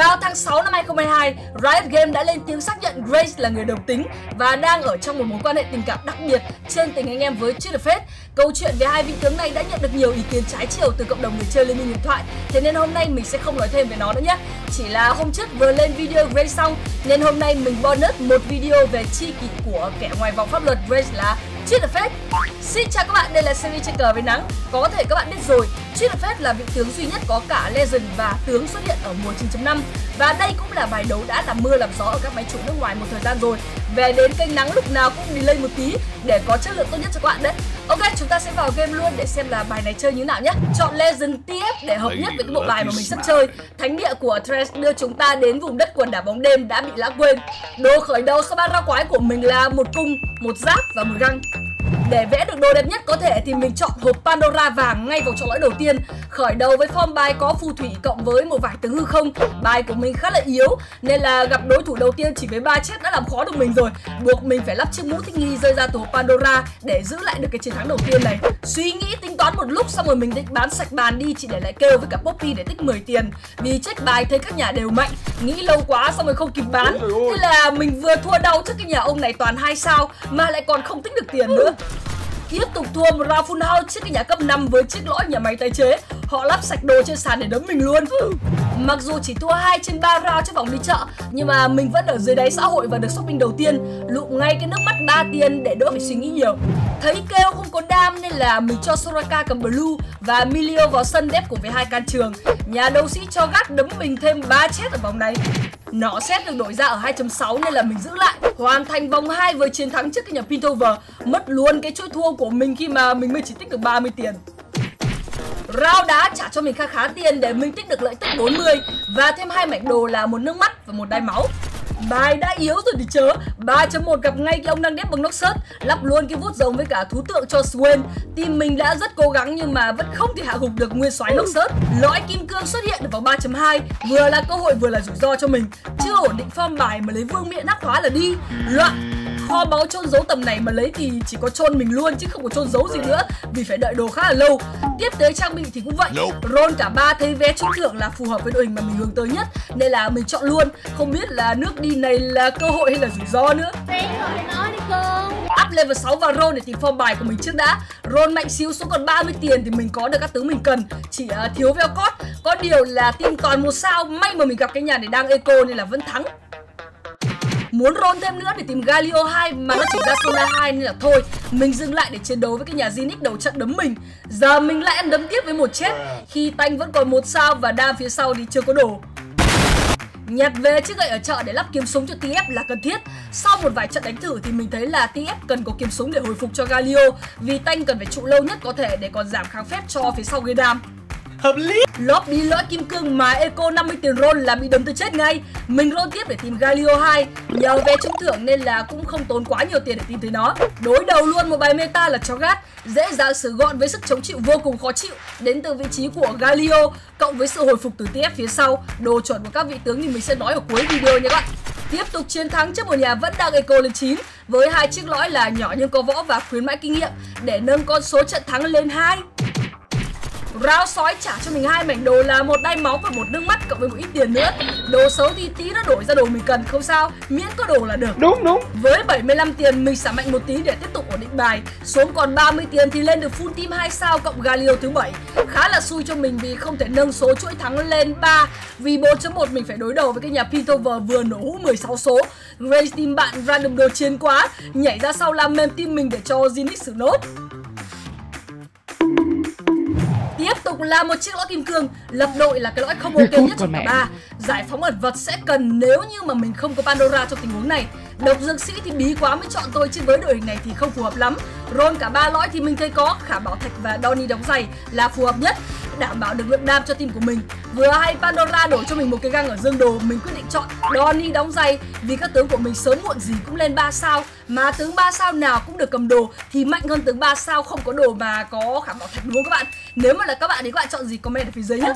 Vào tháng 6 năm 2022, Riot Games đã lên tiếng xác nhận Grace là người đồng tính và đang ở trong một mối quan hệ tình cảm đặc biệt trên tình anh em với Twitter Câu chuyện về hai vị tướng này đã nhận được nhiều ý kiến trái chiều từ cộng đồng người chơi Liên minh điện thoại. Thế nên hôm nay mình sẽ không nói thêm về nó nữa nhé. Chỉ là hôm trước vừa lên video Grace xong nên hôm nay mình bonus một video về chi kỷ của kẻ ngoài vòng pháp luật Grace là Cheat the Fate Xin chào các bạn, đây là series trên cờ với nắng. Có thể các bạn biết rồi, Cheat the Fate là vị tướng duy nhất có cả Legend và tướng xuất hiện ở mùa 9.5 Và đây cũng là bài đấu đã làm mưa làm gió ở các máy chủ nước ngoài một thời gian rồi. Về đến kênh nắng lúc nào cũng delay một tí để có chất lượng tốt nhất cho các bạn đấy. Ok, chúng ta sẽ vào game luôn để xem là bài này chơi như nào nhé. Chọn Legend TF để hợp nhất với cái bộ bài mà mình sắp chơi. Thánh địa của Thresh đưa chúng ta đến vùng đất quần đảo bóng đêm đã bị lãng quên. Đồ khởi đầu sau ba ra quái của mình là một cung, một giáp và một găng để vẽ được đồ đẹp nhất có thể thì mình chọn hộp Pandora vàng ngay vào chọn lõi đầu tiên. Khởi đầu với form bài có phù thủy cộng với một vài tướng hư không. Bài của mình khá là yếu Nên là gặp đối thủ đầu tiên chỉ với ba chết đã làm khó được mình rồi. Buộc mình phải lắp chiếc mũ thích nghi rơi ra từ hộp Pandora Để giữ lại được cái chiến thắng đầu tiên này. Suy nghĩ tính toán một lúc xong rồi mình định bán sạch bàn đi Chỉ để lại kêu với cả Poppy để tích 10 tiền. Vì check bài thấy các nhà đều mạnh Nghĩ lâu quá xong rồi không kịp bán. Thế là mình vừa thua đau trước cái nhà ông này toàn hai sao Mà lại còn không tích được tiền nữa tiếp tục thua một round full house trước cái nhà cấp 5 với chiếc lõi nhà máy tái chế, họ lắp sạch đồ trên sàn để đấm mình luôn. Mặc dù chỉ thua 2 trên 3 round trong vòng đi chợ, nhưng mà mình vẫn ở dưới đáy xã hội và được shopping đầu tiên, lụm ngay cái nước mắt ba tiền để đỡ phải suy nghĩ nhiều. Thấy kêu không có đam nên là mình cho Soraka cầm blue và Milio vào sân đép cùng với hai can trường. Nhà đấu sĩ cho gắt đấm mình thêm 3 chết ở vòng này nó xét được đổi ra ở 2.6 nên là mình giữ lại. Hoàn thành vòng 2 với chiến thắng trước cái nhà Pintover. Mất luôn cái chuỗi thua của mình khi mà mình mới chỉ tích được 30 tiền. Rao đá trả cho mình khá khá tiền để mình tích được lợi tức 40 Và thêm hai mảnh đồ là một nước mắt và một đai máu. Bài đã yếu rồi thì chớ. 3.1 gặp ngay cái ông đang đếp bằng Noxus Lắp luôn cái vuốt rồng với cả thú tượng cho Swain. Team mình đã rất cố gắng nhưng mà vẫn không thể hạ gục được nguyên soái Noxus Lõi kim cương xuất hiện được vào 3.2 Vừa là cơ hội vừa là rủi ro cho mình. Chưa ổn định form bài mà lấy vương miện nắp hóa là đi. Loạn kho báu chôn giấu tầm này mà lấy thì chỉ có chôn mình luôn chứ không có chôn giấu gì nữa vì phải đợi đồ khá là lâu. Tiếp tới trang bị thì cũng vậy. Roll cả ba thấy vé trúng thưởng là phù hợp với đội hình mà mình hướng tới nhất nên là mình chọn luôn. Không biết là nước đi này là cơ hội hay là rủi ro nữa. Up level 6 vào roll để tìm form bài của mình trước đã. Roll mạnh xíu xuống còn 30 tiền thì mình có được các thứ mình cần. Chỉ uh, thiếu velcot. Có điều là team toàn một sao may mà mình gặp cái nhà này đang eco nên là vẫn thắng Muốn roll thêm nữa để tìm Galio 2 mà nó chỉ ra Soda 2 nên là thôi Mình dừng lại để chiến đấu với cái nhà Zinix đầu trận đấm mình. Giờ mình lại ăn đấm tiếp với một chết. Khi Tanh vẫn còn một sao và đam phía sau thì chưa có đồ. Nhặt về chiếc gậy ở chợ để lắp kiếm súng cho TF là cần thiết. Sau một vài trận đánh thử thì mình thấy là TF cần có kiếm súng để hồi phục cho Galio Vì Tanh cần phải trụ lâu nhất có thể để còn giảm kháng phép cho phía sau gây đam Hợp lý. Lóp đi lõi kim cương mà Eco 50 tiền roll là bị đấm tới chết ngay. Mình roll tiếp để tìm Galio 2 Nhờ vé trúng thưởng nên là cũng không tốn quá nhiều tiền để tìm thấy nó. Đối đầu luôn một bài meta là chó gát Dễ dàng xử gọn với sức chống chịu vô cùng khó chịu. Đến từ vị trí của Galio, Cộng với sự hồi phục từ TF phía sau. Đồ chuẩn của các vị tướng thì mình sẽ nói ở cuối video nha các bạn. Tiếp tục chiến thắng trước một nhà vẫn đang Eco lên 9 Với hai chiếc lõi là nhỏ nhưng có võ và khuyến mãi kinh nghiệm. Để nâng con số trận thắng lên 2 Rao sói trả cho mình hai mảnh đồ là một đai máu và một nước mắt cộng với một ít tiền nữa. Đồ xấu thì tí nó đổi ra đồ mình cần không sao. Miễn có đồ là được. Đúng đúng. Với 75 tiền mình xả mạnh một tí để tiếp tục ổn định bài. Xuống còn 30 tiền thì lên được full team 2 sao cộng Galio thứ 7 Khá là xui cho mình vì không thể nâng số chuỗi thắng lên 3 Vì 4.1 mình phải đối đầu với cái nhà Piltover vừa nổ hũ 16 số. Grace team bạn random đồ chiến quá. Nhảy ra sau làm mềm team mình để cho Zinix xử nốt Tục là một chiếc lõi kim cương. Lập đội là cái lõi không ok nhất trong cả ba. Giải phóng ẩn vật sẽ cần nếu như mà mình không có Pandora trong tình huống này Độc dược sĩ thì bí quá mới chọn tôi chứ với đội hình này thì không phù hợp lắm. Ron cả ba lõi thì mình thấy có, Khả Bảo Thạch và Donny đóng giày là phù hợp nhất, đảm bảo được lượng đam cho team của mình. Vừa hay Pandora đổi cho mình một cái găng ở dương đồ, mình quyết định chọn Donny đóng giày vì các tướng của mình sớm muộn gì cũng lên 3 sao. Mà tướng 3 sao nào cũng được cầm đồ thì mạnh hơn tướng 3 sao không có đồ mà có khả bảo thạch đúng không các bạn? Nếu mà là các bạn thì các bạn chọn gì comment ở phía dưới nhé.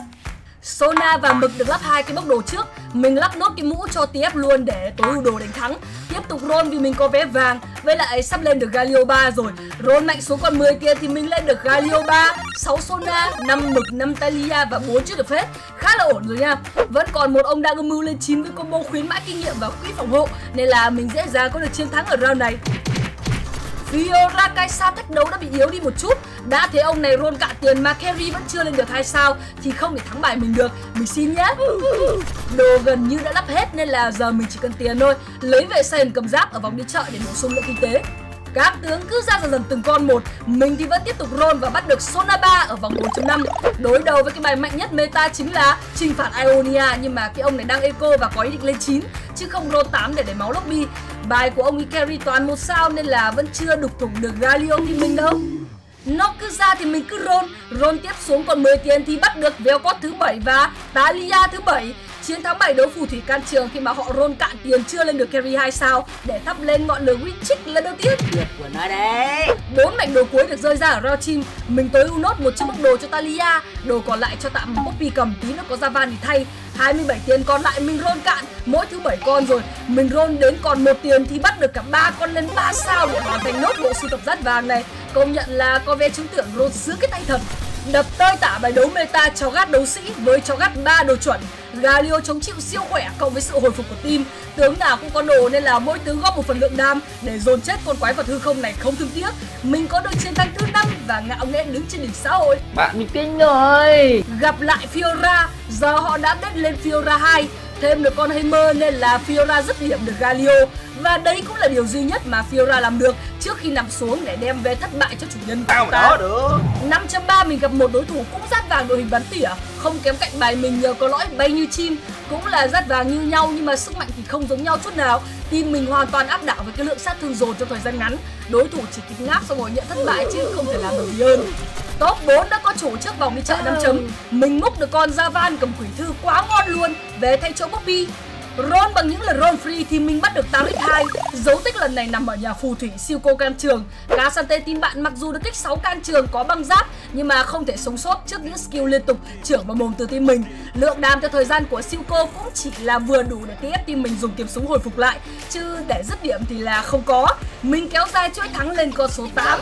Sona và Mực được lắp hai cái bốc đồ trước. Mình lắp nốt cái mũ cho TF luôn để tối ưu đồ đánh thắng. Tiếp tục roll vì mình có vé vàng Với lại sắp lên được Galio 3 rồi. Roll mạnh xuống còn 10 tiền thì mình lên được Galio 3 6 Sona, 5 Mực, 5 Talia và 4 chiếc được phết. Khá là ổn rồi nha. Vẫn còn một ông đang âm mưu lên 9 với combo khuyến mãi kinh nghiệm và quỹ phòng hộ Nên là mình dễ dàng có được chiến thắng ở round này. Fiora Kaisa cách đấu đã bị yếu đi một chút. Đã thế ông này roll cạn tiền mà carry vẫn chưa lên được hai sao, Thì không thể thắng bài mình được. Mình xin nhé. Đồ gần như đã lắp hết, nên là giờ mình chỉ cần tiền thôi. Lấy về Saiyan cầm giáp ở vòng đi chợ để bổ sung lượng kinh tế các tướng cứ ra dần dần từng con một, Mình thì vẫn tiếp tục roll và bắt được Sonaba ở vòng 4.5 Đối đầu với cái bài mạnh nhất meta chính là trinh phạt Ionia, Nhưng mà cái ông này đang eco và có ý định lên 9 Chứ không roll 8 để để máu lobby. Bài của ông ấy carry toàn một sao nên là vẫn chưa đục thủng được Galio thì mình đâu. Nó cứ ra thì mình cứ roll Roll tiếp xuống còn 10 tiền thì bắt được Velcott thứ bảy và Talia thứ bảy. Chiến thắng 7 đấu phù thủy can trường khi mà họ roll cạn tiền chưa lên được carry 2 sao để thắp lên ngọn lửa Witchick lần đầu tiên. Tuyệt của nó đấy. Bốn mảnh đồ cuối được rơi ra ở Royal Team. Mình tối ưu nốt một chiếc bốc đồ cho Talia, đồ còn lại cho tạm Poppy cầm tí nó có ra van thì thay. 27 tiền còn lại mình roll cạn mỗi thứ 7 con rồi. Mình roll đến còn một tiền thì bắt được cả ba con lên 3 sao để hoàn thành nốt bộ sưu tập rát vàng này. Công nhận là có vẻ trúng tưởng roll sướng cái tay thật. Đập tơi tả bài đấu meta cho gắt đấu sĩ với cho gắt ba đồ chuẩn Galio chống chịu siêu khỏe cộng với sự hồi phục của team Tướng nào cũng có đồ nên là mỗi tướng góp một phần lượng đam Để dồn chết con quái vật hư không này không thương tiếc. Mình có được chiến thắng thứ năm và ngạo nghễ đứng trên đỉnh xã hội. Bạn bị kinh rồi. Gặp lại Fiora, giờ họ đã update lên Fiora 2 Thêm được con Hammer nên là Fiora rất điểm được Galio. Và đấy cũng là điều duy nhất mà Fiora làm được trước khi nằm xuống để đem về thất bại cho chủ nhân Tao đó được. 5.3 mình gặp một đối thủ cũng rát vàng đội hình bắn tỉa Không kém cạnh bài mình nhờ có lõi bay như chim Cũng là rát vàng như nhau nhưng mà sức mạnh thì không giống nhau chút nào. Team mình hoàn toàn áp đảo với cái lượng sát thương dồn trong thời gian ngắn. Đối thủ chỉ kịp ngáp xong rồi nhận thất bại chứ không thể làm được gì hơn Top 4 đã có chủ trước vòng đi chợ 5 chấm. Mình múc được con Javan cầm quỷ thư quá ngon luôn. Về thay chỗ Bobby. Roll bằng những lần roll free thì mình bắt được 8x2 Dấu tích lần này nằm ở nhà phù thủy siêu cô can trường. Cá Sante team bạn mặc dù được kích 6 can trường có băng giáp Nhưng mà không thể sống sót trước những skill liên tục trưởng vào mồm từ team mình. Lượng đam cho thời gian của siêu cô cũng chỉ là vừa đủ để TF team mình dùng kiếm súng hồi phục lại Chứ để dứt điểm thì là không có Mình kéo dài chuỗi thắng lên con số 8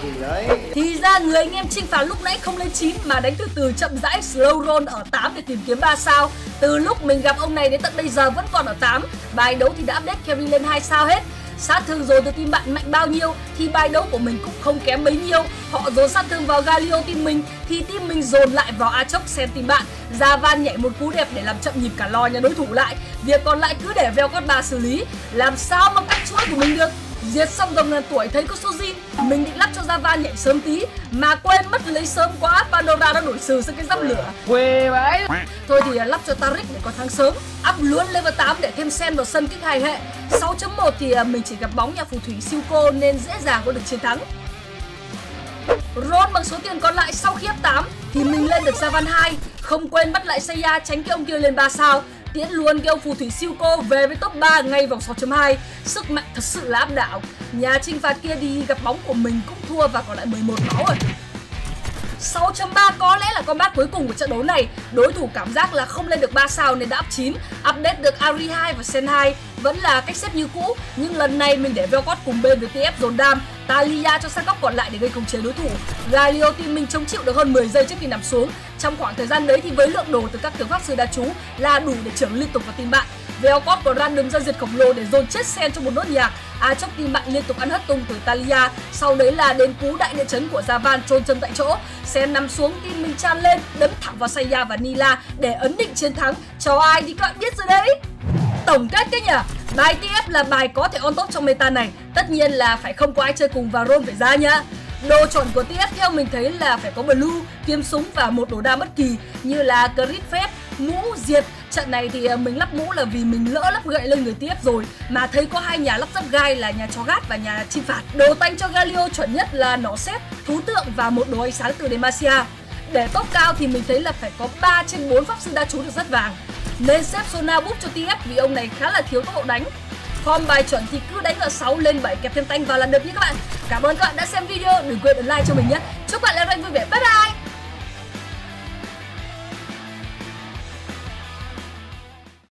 Thì ra người anh em chinh phạt lúc nãy không lên 9 mà đánh từ từ chậm rãi slow roll ở 8 để tìm kiếm 3 sao. Từ lúc mình gặp ông này đến tận bây giờ vẫn còn ở 8 Bài đấu thì đã update carry lên 2 sao hết. Sát thương rồi từ team bạn mạnh bao nhiêu thì bài đấu của mình cũng không kém bấy nhiêu. Họ dồn sát thương vào Galio team mình thì team mình dồn lại vào Aatrox sen team bạn. Ra van nhảy một cú đẹp để làm chậm nhịp cả lo nhà đối thủ lại. Việc còn lại cứ để Velcott 3 xử lý. Làm sao mà cắt chuỗi của mình được Diệt xong dòng ngàn tuổi thấy có Sojin Mình định lắp cho Java nhảy sớm tí Mà quên mất lấy sớm quá Pandora đã đổi sừ sang cái giáp lửa. Quê vãi Thôi thì lắp cho Taric để có thắng sớm Up luôn level 8 để thêm sen vào sân kích hai hệ. 6.1 thì à, mình chỉ gặp bóng nhà phù thủy siêu cô nên dễ dàng có được chiến thắng. Roll bằng số tiền còn lại sau khi up 8 thì mình lên được Javan 2 Không quên bắt lại Seiya tránh cái ông kia lên 3 sao Tiễn luôn cái ông phù thủy siêu cô về với top 3 ngay vòng 6.2 Sức mạnh thật sự là áp đảo. Nhà trinh phạt kia đi gặp bóng của mình cũng thua và còn lại 11 máu rồi. 6.3 có lẽ là con bác cuối cùng của trận đấu này. Đối thủ cảm giác là không lên được 3 sao nên đã up 9 Update được Ari 2 và Sen 2 Vẫn là cách xếp như cũ, Nhưng lần này mình để Velcott cùng bên với TF dồn đam Talia cho sang góc còn lại để gây khống chế đối thủ. Galio team mình chống chịu được hơn 10 giây trước khi nằm xuống. Trong khoảng thời gian đấy thì với lượng đồ từ các tướng pháp sư đa chú là đủ để trưởng liên tục vào team bạn. Velcott của Random đường ra diệt khổng lồ để dồn chết Sen trong một nốt nhạc. À chốc team mạnh liên tục ăn hất tung từ Talia Sau đấy là đến cú đại địa chấn của Javan trôn chân tại chỗ. Sen nằm xuống tim mình tràn lên đấm thẳng vào Saya và Nila để ấn định chiến thắng. Cho ai thì các bạn biết rồi đấy. Tổng kết cái nhỉ? Bài TF là bài có thể on top trong meta này. Tất nhiên là phải không có ai chơi cùng và roll phải ra nhá. Đồ chọn của TF theo mình thấy là phải có blue, kiếm súng và một đồ đa bất kỳ như là crit phép, mũ, diệt Trận này thì ờ, mình lắp mũ là vì mình lỡ lắp gậy lên người tiếp rồi. Mà thấy có hai nhà lắp ráp gai là nhà chó gát và nhà chim phạt. Đồ tanh cho Galio chuẩn nhất là nó xếp thú tượng và một đồ ánh sáng từ Demacia. Để top cao thì mình thấy là phải có 3 trên 4 pháp sư đa chú được rất vàng. Nên xếp Sona búp cho TF vì ông này khá là thiếu tốc độ đánh. Form bài chuẩn thì cứ đánh ở 6 lên 7 kẹp thêm tanh vào là được nhé các bạn. Cảm ơn các bạn đã xem video, đừng quên ấn like cho mình nhé. Chúc bạn leo rank vui vẻ, bye bye!